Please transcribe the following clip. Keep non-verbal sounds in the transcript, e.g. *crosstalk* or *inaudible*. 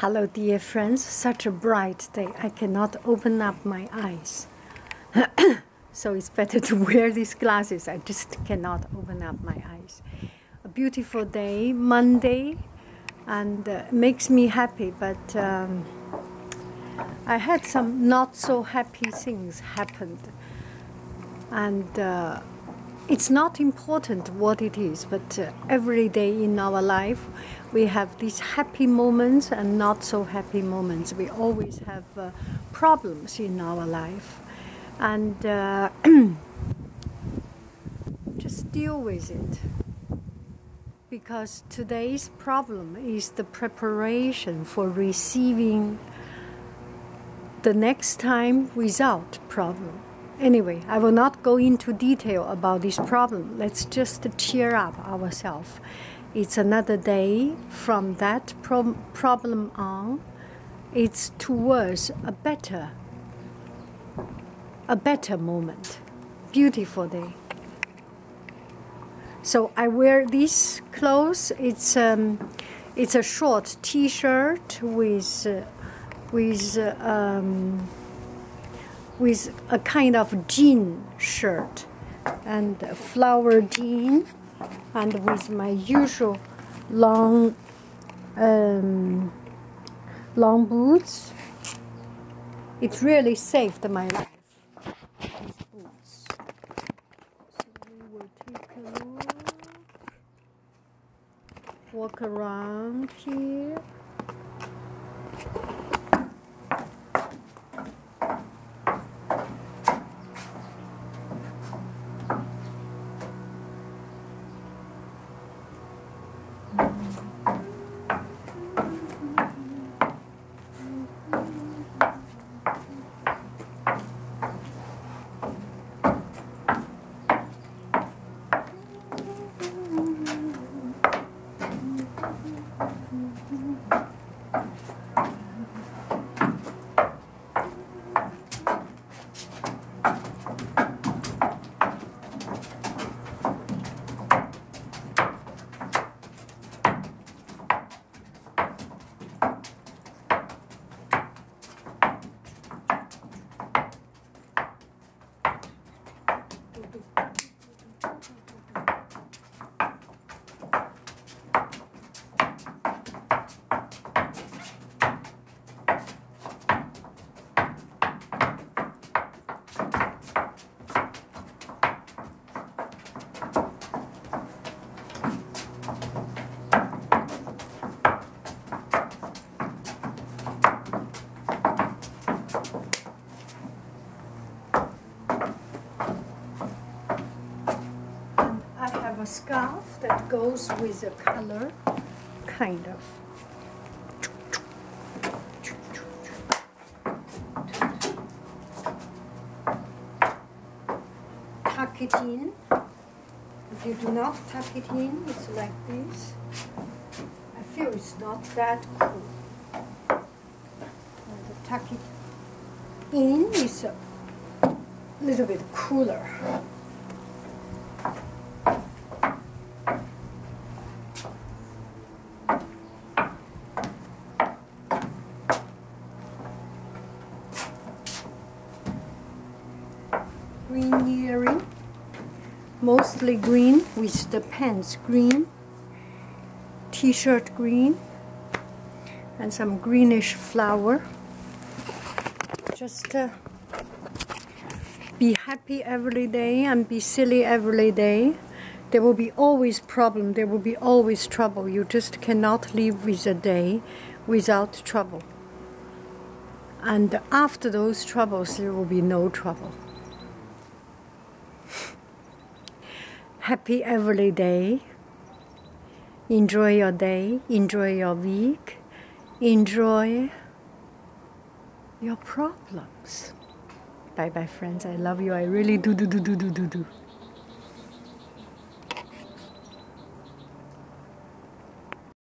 Hello, dear friends. Such a bright day. I cannot open up my eyes. *coughs* so it's better to wear these glasses. I just cannot open up my eyes. A beautiful day, Monday, and uh, makes me happy, but um, I had some not so happy things happened. And uh, it's not important what it is, but uh, every day in our life we have these happy moments and not so happy moments. We always have uh, problems in our life, and uh, *clears throat* just deal with it. Because today's problem is the preparation for receiving the next time without problem. Anyway, I will not go into detail about this problem. Let's just cheer up ourselves. It's another day from that pro problem on. It's towards a better, a better moment. Beautiful day. So I wear these clothes. It's um, it's a short T-shirt with uh, with. Uh, um, with a kind of jean shirt and flower jean and with my usual long um, long boots. It really saved my life. These boots. So take a scarf that goes with the color, kind of. Tuck it in. If you do not tuck it in, it's like this. I feel it's not that cool. And tuck it in is a little bit cooler. Green earring. Mostly green with the pants green. T-shirt green. And some greenish flower. Just uh, be happy every day and be silly every day. There will be always problem. There will be always trouble. You just cannot live with a day without trouble. And after those troubles there will be no trouble happy every day. Enjoy your day, enjoy your week, enjoy your problems. Bye bye, friends. I love you. I really do, do, do, do, do, do, do.